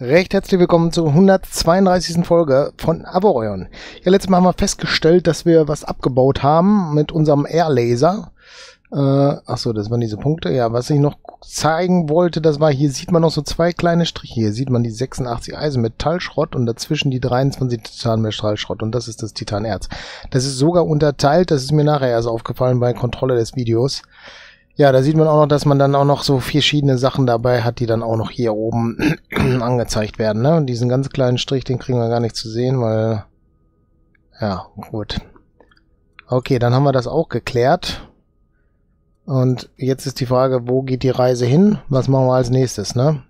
Recht herzlich willkommen zur 132. Folge von Avorion. Ja, letztes Mal haben wir festgestellt, dass wir was abgebaut haben mit unserem Airlaser. Äh, ach so, das waren diese Punkte. Ja, was ich noch zeigen wollte, das war, hier sieht man noch so zwei kleine Striche. Hier sieht man die 86 Eisenmetallschrott und dazwischen die 23 Titanmetallschrott und das ist das Titanerz. Das ist sogar unterteilt, das ist mir nachher erst aufgefallen bei Kontrolle des Videos. Ja, da sieht man auch noch, dass man dann auch noch so verschiedene Sachen dabei hat, die dann auch noch hier oben angezeigt werden. Ne? Und diesen ganz kleinen Strich, den kriegen wir gar nicht zu sehen, weil... Ja, gut. Okay, dann haben wir das auch geklärt. Und jetzt ist die Frage, wo geht die Reise hin? Was machen wir als nächstes, ne?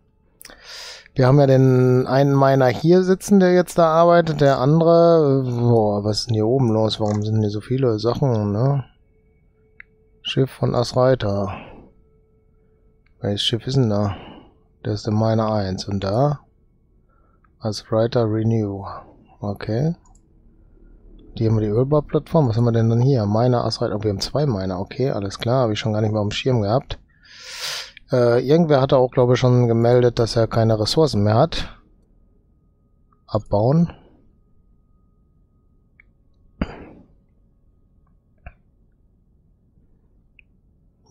Wir haben ja den einen Miner hier sitzen, der jetzt da arbeitet. Der andere... Boah, was ist denn hier oben los? Warum sind hier so viele Sachen, ne? Schiff von Asreiter. Welches Schiff ist denn da? Das ist der Miner 1. Und da? Asreiter Renew. Okay. Die haben wir die Ölbauplattform. Was haben wir denn dann hier? Miner, Asreiter. Oh, wir haben zwei Miner. Okay, alles klar. Habe ich schon gar nicht mehr auf dem Schirm gehabt. Äh, irgendwer hatte auch, glaube ich, schon gemeldet, dass er keine Ressourcen mehr hat. Abbauen.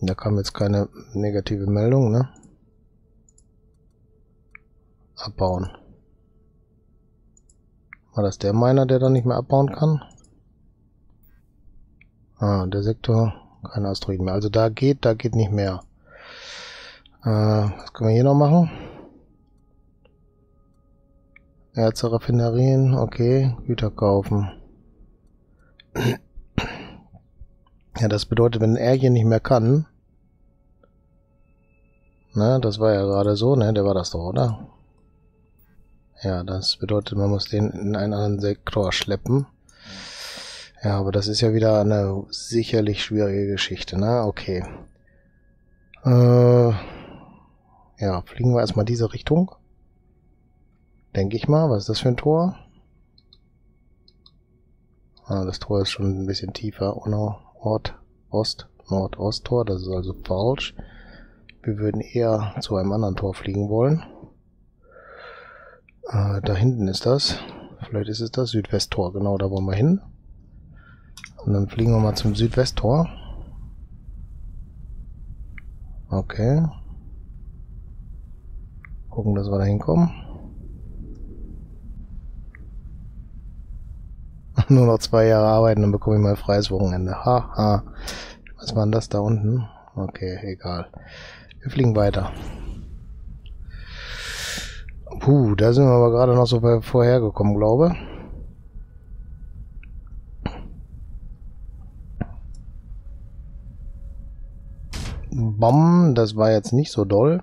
Da kam jetzt keine negative Meldung, ne? Abbauen. War das der Miner, der da nicht mehr abbauen kann? Ah, der Sektor, keine Asteroiden mehr. Also da geht, da geht nicht mehr. Äh, was können wir hier noch machen? Erze, Raffinerien, okay, Güter kaufen. Ja, das bedeutet, wenn er hier nicht mehr kann, Ne, das war ja gerade so, ne? Der war das doch, oder? Ja, das bedeutet, man muss den in einen anderen Sektor schleppen. Ja, aber das ist ja wieder eine sicherlich schwierige Geschichte, ne? Okay. Äh, ja, fliegen wir erstmal diese Richtung. Denke ich mal. Was ist das für ein Tor? Ah, das Tor ist schon ein bisschen tiefer. Ort, Ost, Nordosttor. Das ist also falsch. Wir würden eher zu einem anderen Tor fliegen wollen. Äh, da hinten ist das. Vielleicht ist es das Südwesttor. Genau, da wollen wir hin. Und dann fliegen wir mal zum Südwesttor. Okay. Gucken, dass wir da hinkommen. Nur noch zwei Jahre arbeiten, dann bekomme ich mal freies Wochenende. Haha. Ha. Was war denn das da unten? Okay, egal. Wir fliegen weiter. Puh, da sind wir aber gerade noch so vorhergekommen, glaube. Bam, das war jetzt nicht so doll.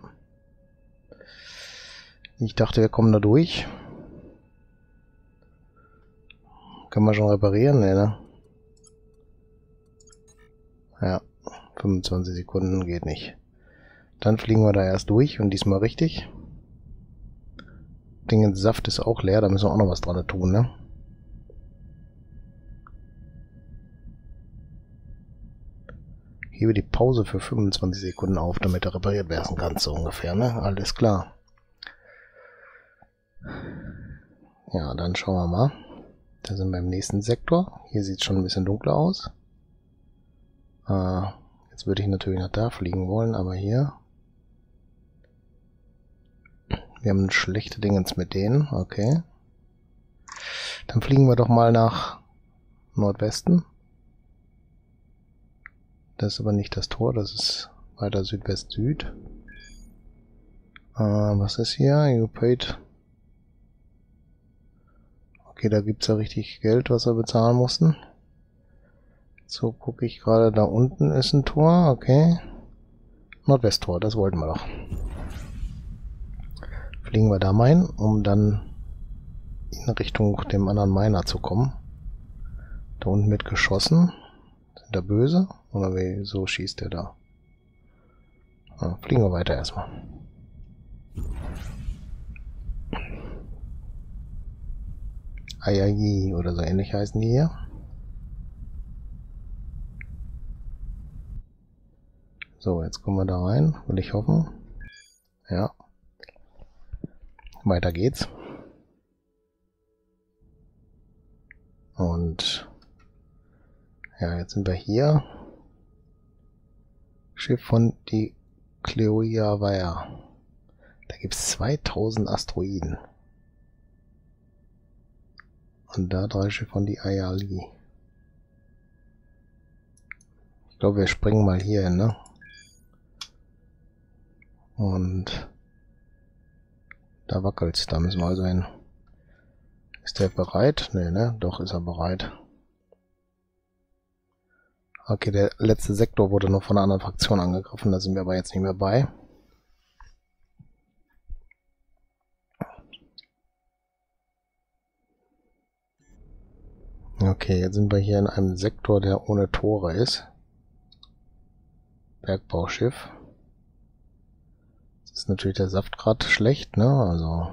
Ich dachte, wir kommen da durch. Können wir schon reparieren? Nee, ne? Ja, 25 Sekunden geht nicht. Dann fliegen wir da erst durch und diesmal richtig. Ding Saft ist auch leer, da müssen wir auch noch was dran tun, ne? Hebe die Pause für 25 Sekunden auf, damit er repariert werden kann, so ungefähr, ne? Alles klar. Ja, dann schauen wir mal. Da sind wir im nächsten Sektor. Hier sieht es schon ein bisschen dunkler aus. Äh, jetzt würde ich natürlich nach da fliegen wollen, aber hier wir haben schlechte Dingens mit denen. Okay. Dann fliegen wir doch mal nach Nordwesten. Das ist aber nicht das Tor, das ist weiter Südwest-Süd. Äh, was ist hier? You paid. Okay, da gibt's ja richtig Geld, was wir bezahlen mussten. So gucke ich gerade, da unten ist ein Tor, okay. Nordwest-Tor, das wollten wir doch fliegen wir da hin, um dann in Richtung dem anderen Miner zu kommen. Da unten mit geschossen. Sind da böse? Oder wieso schießt der da? Ja, fliegen wir weiter erstmal. Ayagi oder so ähnlich heißen die hier. So, jetzt kommen wir da rein, will ich hoffen. Ja. Weiter geht's. Und ja, jetzt sind wir hier. Schiff von die Cleoia Da gibt es 2000 Asteroiden. Und da drei Schiffe von die Ayali. Ich glaube, wir springen mal hier hin, ne? Und da wackelt's, da müssen wir also hin. Ist der bereit? Ne, ne? Doch, ist er bereit. Okay, der letzte Sektor wurde noch von einer anderen Fraktion angegriffen, da sind wir aber jetzt nicht mehr bei. Okay, jetzt sind wir hier in einem Sektor, der ohne Tore ist. Bergbauschiff. Ist natürlich der Saft gerade schlecht, ne? Also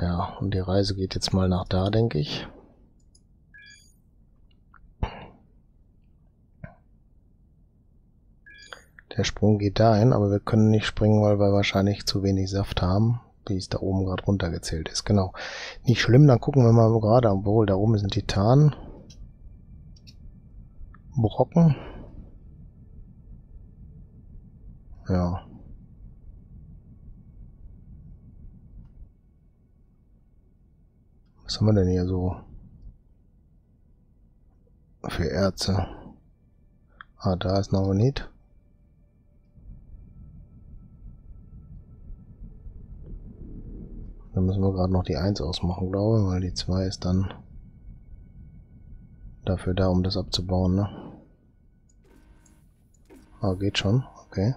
Ja, und die Reise geht jetzt mal nach da, denke ich. Der Sprung geht dahin, aber wir können nicht springen, weil wir wahrscheinlich zu wenig Saft haben, wie es da oben gerade runtergezählt ist. Genau. Nicht schlimm, dann gucken wir mal gerade, obwohl da oben sind Titan. Brocken. Ja. Was haben wir denn hier so? Für Erze. Ah, da ist noch nicht. Dann müssen wir gerade noch die 1 ausmachen, glaube ich, weil die 2 ist dann dafür da, um das abzubauen, ne? Ah, geht schon, okay.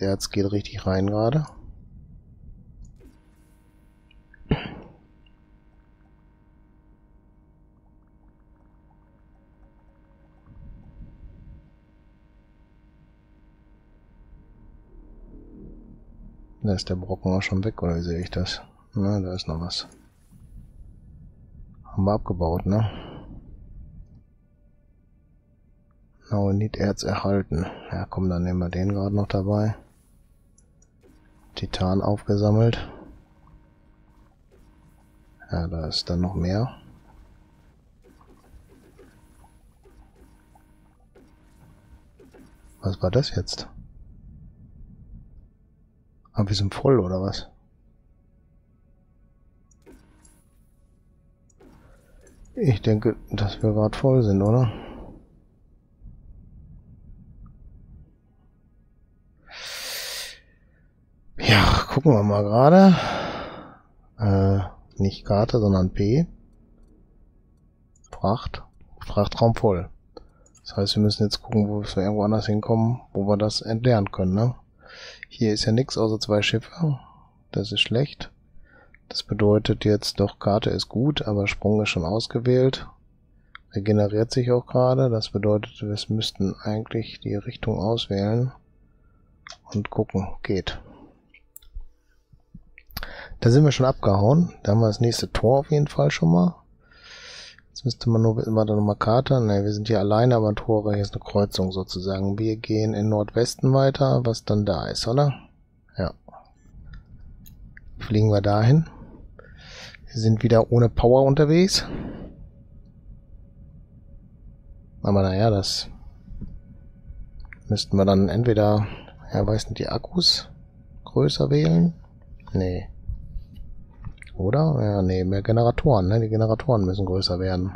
Erz geht richtig rein gerade. Da ist der Brocken auch schon weg, oder wie sehe ich das? Na, da ist noch was. Haben wir abgebaut, ne? No, need Erz erhalten. Ja, komm, dann nehmen wir den gerade noch dabei. Titan aufgesammelt. Ja, da ist dann noch mehr. Was war das jetzt? Aber wir sind voll, oder was? Ich denke, dass wir gerade voll sind, oder? Gucken wir mal gerade. Äh, nicht Karte, sondern P. Fracht. Frachtraum voll. Das heißt, wir müssen jetzt gucken, wo wir irgendwo anders hinkommen, wo wir das entleeren können, ne? Hier ist ja nichts außer zwei Schiffe. Das ist schlecht. Das bedeutet jetzt doch, Karte ist gut, aber Sprung ist schon ausgewählt. Regeneriert sich auch gerade. Das bedeutet, wir müssten eigentlich die Richtung auswählen und gucken. Geht. Da sind wir schon abgehauen. Da haben wir das nächste Tor auf jeden Fall schon mal. Jetzt müsste man nur immer da nochmal Karte. Ne, wir sind hier alleine, aber Tore, hier ist eine Kreuzung sozusagen. Wir gehen in Nordwesten weiter, was dann da ist, oder? Ja. Fliegen wir dahin. Wir sind wieder ohne Power unterwegs. Aber naja, das müssten wir dann entweder, ja, weiß nicht, die Akkus größer wählen. Nee. Oder? Ja, nee, mehr Generatoren, ne? Die Generatoren müssen größer werden.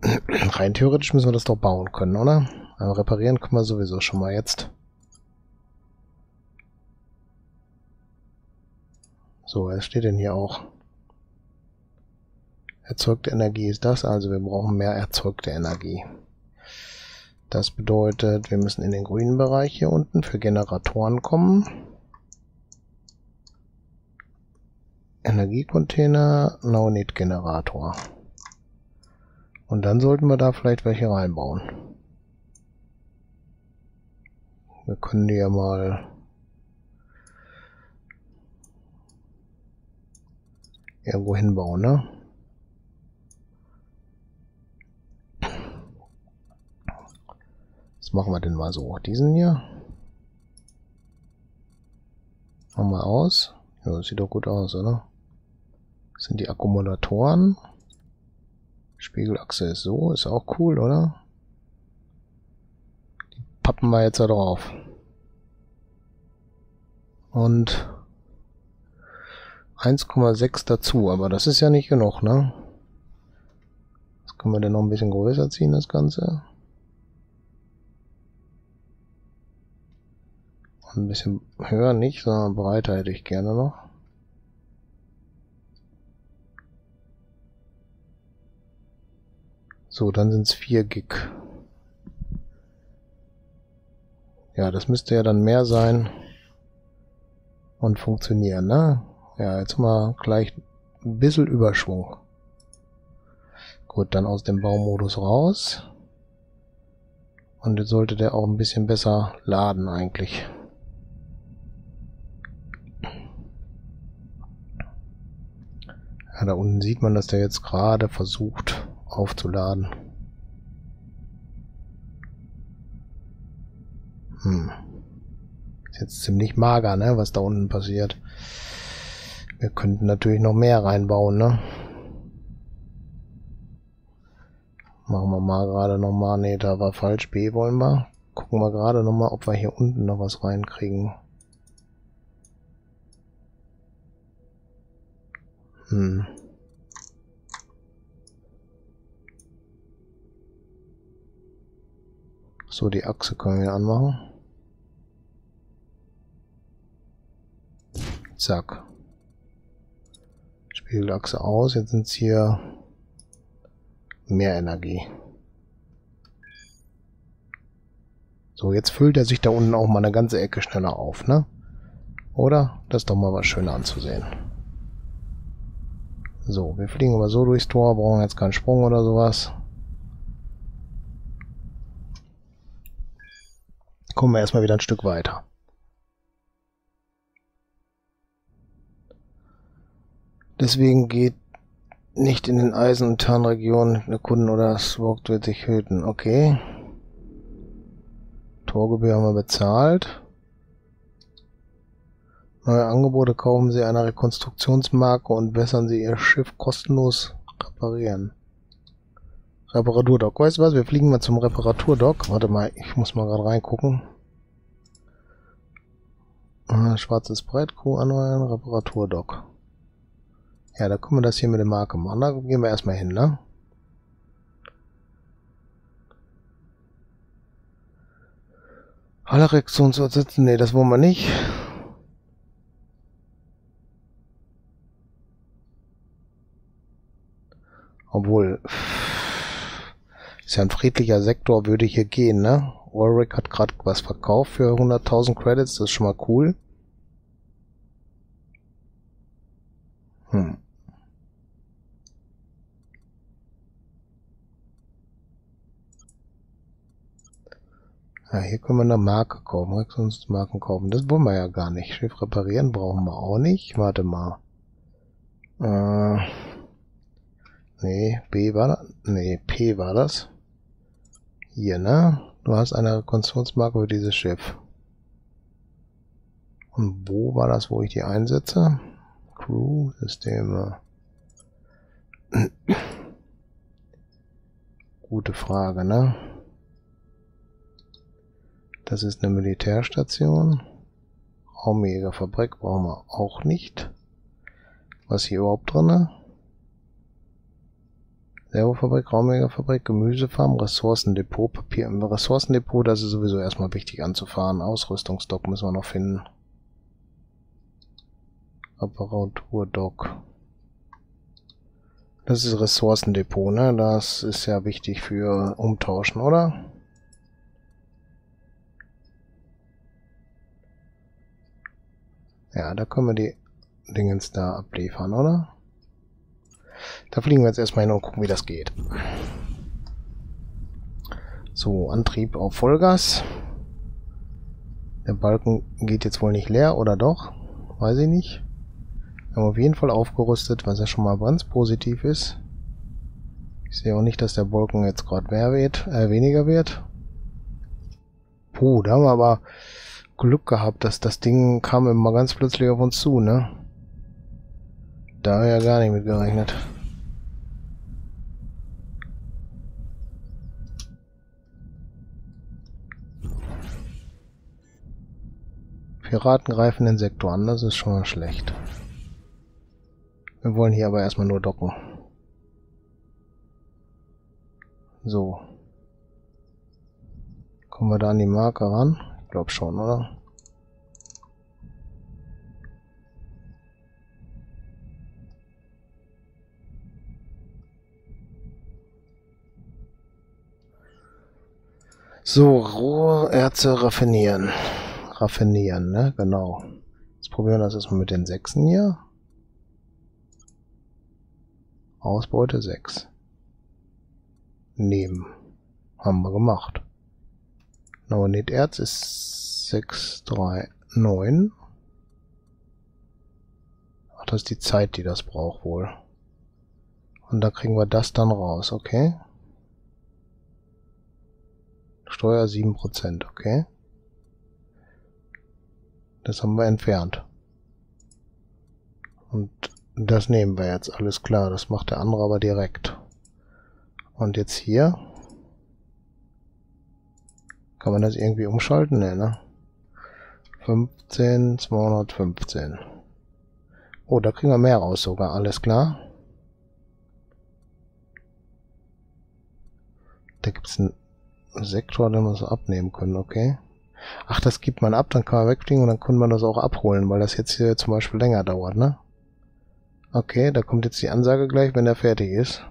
Rein theoretisch müssen wir das doch bauen können, oder? Aber reparieren können wir sowieso schon mal jetzt. So, was steht denn hier auch? Erzeugte Energie ist das, also wir brauchen mehr erzeugte Energie. Das bedeutet, wir müssen in den grünen Bereich hier unten für Generatoren kommen. Energiecontainer, No-Need-Generator. Und dann sollten wir da vielleicht welche reinbauen. Wir können die ja mal irgendwo hinbauen, ne? Was machen wir denn mal so? Diesen hier. Machen wir aus. Ja, sieht doch gut aus, oder? Sind die Akkumulatoren. Spiegelachse ist so, ist auch cool, oder? Die pappen wir jetzt da drauf. Und 1,6 dazu, aber das ist ja nicht genug, ne? Das können wir denn noch ein bisschen größer ziehen, das Ganze. Und ein bisschen höher nicht, sondern breiter hätte ich gerne noch. So, dann sind es 4 Gig. Ja, das müsste ja dann mehr sein und funktionieren, ne? Ja, jetzt mal gleich ein bisschen Überschwung. Gut, dann aus dem Baumodus raus. Und jetzt sollte der auch ein bisschen besser laden eigentlich. Ja, da unten sieht man, dass der jetzt gerade versucht aufzuladen. Hm. Ist jetzt ziemlich mager, ne, was da unten passiert. Wir könnten natürlich noch mehr reinbauen, ne? Machen wir mal gerade nochmal. Ne, da war falsch. B wollen wir. Gucken wir gerade nochmal, ob wir hier unten noch was reinkriegen. Hm. So, die Achse können wir anmachen. Zack. Spiegelachse aus. Jetzt sind es hier mehr Energie. So, jetzt füllt er sich da unten auch mal eine ganze Ecke schneller auf, ne? Oder? Das ist doch mal was schöner anzusehen. So, wir fliegen aber so durchs Tor, brauchen jetzt keinen Sprung oder sowas. Kommen wir erstmal wieder ein Stück weiter. Deswegen geht nicht in den Eisen- und Tarnregionen erkunden oder Sword wird sich hüten. Okay. Torgebühr haben wir bezahlt. Neue Angebote kaufen Sie eine Rekonstruktionsmarke und bessern Sie Ihr Schiff kostenlos reparieren. Reparaturdock. Weißt du was? Wir fliegen mal zum Reparaturdock. Warte mal, ich muss mal gerade reingucken. Ah, schwarzes Crew anheuern, Reparaturdock. Ja, da können wir das hier mit der Marke machen. Da gehen wir erstmal hin, ne? Alle Reaktionsorte, nee, das wollen wir nicht. Obwohl, ist ja ein friedlicher Sektor, würde hier gehen, ne? Warwick hat gerade was verkauft für 100.000 Credits, das ist schon mal cool. Hm. Ja, hier können wir eine Marke kaufen. Sonst Marken kaufen. Das wollen wir ja gar nicht. Schiff reparieren brauchen wir auch nicht. Warte mal. Äh, nee, B war das? Nee, P war das. Hier, ne? Du hast eine Konstruktionsmarke für dieses Schiff. Und wo war das, wo ich die einsetze? Crew, Systeme. Gute Frage, ne? Das ist eine Militärstation. Raumjägerfabrik brauchen wir auch nicht. Was hier überhaupt drin? Servofabrik, Raumjägerfabrik, Gemüsefarm, Ressourcendepot, Papier. Im Ressourcendepot, das ist sowieso erstmal wichtig anzufahren. Ausrüstungsdock müssen wir noch finden. Apparaturdock. Das ist Ressourcendepot, ne? Das ist ja wichtig für Umtauschen, oder? Ja, da können wir die Dingens da abliefern, oder? Da fliegen wir jetzt erstmal hin und gucken, wie das geht. So, Antrieb auf Vollgas. Der Balken geht jetzt wohl nicht leer, oder doch? Weiß ich nicht. Wir haben auf jeden Fall aufgerüstet, was ja schon mal ganz positiv ist. Ich sehe auch nicht, dass der Balken jetzt gerade mehr wird, äh, weniger wird. Puh, da haben wir aber Glück gehabt, dass das Ding kam immer ganz plötzlich auf uns zu, ne? Da ja gar nicht mit gerechnet. Piraten greifen den Sektor an, das ist schon mal schlecht. Wir wollen hier aber erstmal nur docken. So. Kommen wir da an die Marke ran? Ich glaube schon, oder? So, Roherze raffinieren. Raffinieren, ne? Genau. Jetzt probieren wir das erstmal mit den Sechsen hier. Ausbeute 6. Nehmen. Haben wir gemacht. Neuroneterz ist 639. Ach, das ist die Zeit, die das braucht wohl. Und da kriegen wir das dann raus, okay? Steuer 7%, okay? Das haben wir entfernt. Und das nehmen wir jetzt, alles klar. Das macht der andere aber direkt. Und jetzt hier kann man das irgendwie umschalten? Ne, ne? 15, 215. Oh, da kriegen wir mehr raus sogar. Alles klar. Da gibt es einen Sektor, den wir so abnehmen können, okay. Ach, das gibt man ab, dann kann man wegfliegen und dann können wir das auch abholen, weil das jetzt hier zum Beispiel länger dauert, ne? Okay, da kommt jetzt die Ansage gleich, wenn er fertig ist.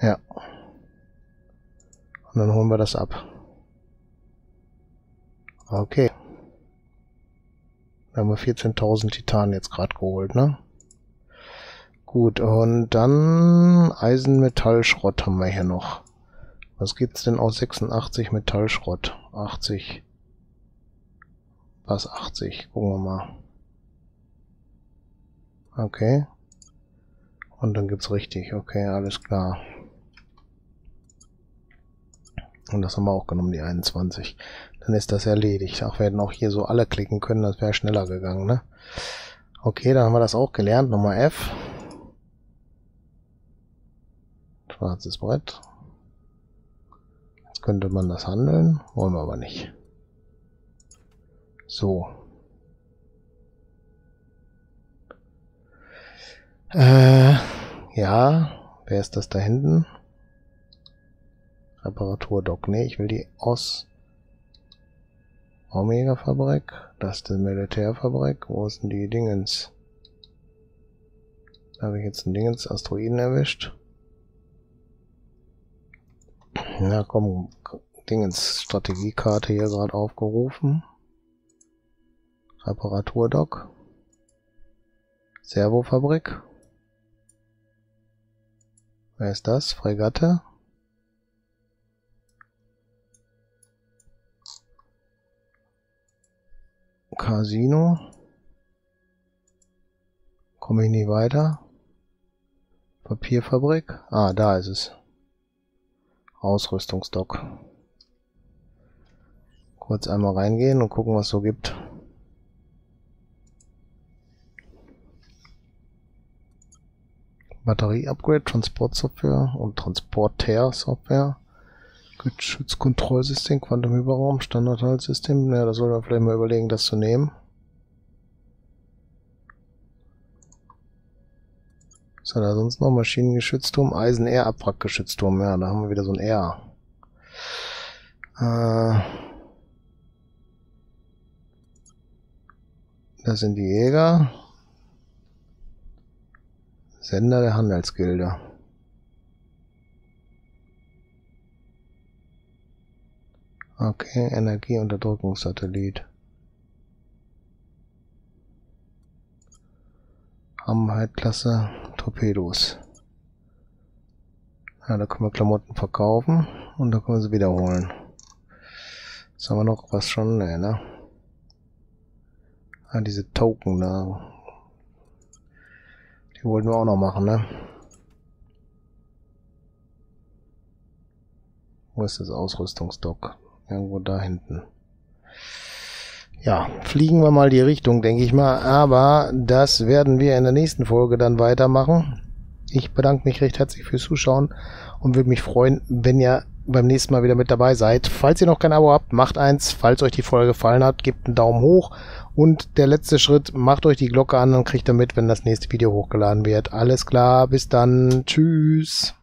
Ja. Und dann holen wir das ab. Okay. Da haben wir 14.000 Titan jetzt gerade geholt, ne? Gut, und dann Eisenmetallschrott haben wir hier noch. Was gibt's denn aus 86 Metallschrott? 80. Was 80? Gucken wir mal. Okay. Und dann gibt's richtig. Okay, alles klar. Und das haben wir auch genommen, die 21. Dann ist das erledigt. Ach, wir hätten auch hier so alle klicken können, das wäre schneller gegangen, ne? Okay, dann haben wir das auch gelernt. Nummer F. Schwarzes Brett. Jetzt könnte man das handeln. Wollen wir aber nicht. So. Äh, ja. Wer ist das da hinten? Reparaturdock. Nee, ich will die aus Omega-Fabrik. Das ist die Militärfabrik. Wo ist denn die Dingens? Da habe ich jetzt ein Dingens Asteroiden erwischt. Na komm, Dingens Strategiekarte hier gerade aufgerufen. Reparaturdock. Servofabrik. Wer ist das? Fregatte. Casino. Komme ich nie weiter. Papierfabrik. Ah, da ist es. Ausrüstungsdock. Kurz einmal reingehen und gucken, was es so gibt. Batterie-Upgrade, Transportsoftware und Transporter-Software. Geschützkontrollsystem, Quantenhyperraum, Standardhaltsystem. Ja, da soll man vielleicht mal überlegen, das zu nehmen. Was hat er sonst noch? Maschinengeschützturm, Eisen-R-Abwrackgeschützturm. Ja, da haben wir wieder so ein R. Äh, das sind die Jäger. Sender der Handelsgilde. Okay, Energieunterdrückungssatellit. Hamheit-Klasse Torpedos. Ja, da können wir Klamotten verkaufen und da können wir sie wiederholen. Jetzt haben wir noch was schon, ne, ne? Ah, diese Token da. Die wollten wir auch noch machen, ne? Wo ist das Ausrüstungsdock? Irgendwo da hinten. Ja, fliegen wir mal die Richtung, denke ich mal. Aber das werden wir in der nächsten Folge dann weitermachen. Ich bedanke mich recht herzlich fürs Zuschauen und würde mich freuen, wenn ihr beim nächsten Mal wieder mit dabei seid. Falls ihr noch kein Abo habt, macht eins. Falls euch die Folge gefallen hat, gebt einen Daumen hoch. Und der letzte Schritt, macht euch die Glocke an und kriegt damit, wenn das nächste Video hochgeladen wird. Alles klar, bis dann. Tschüss.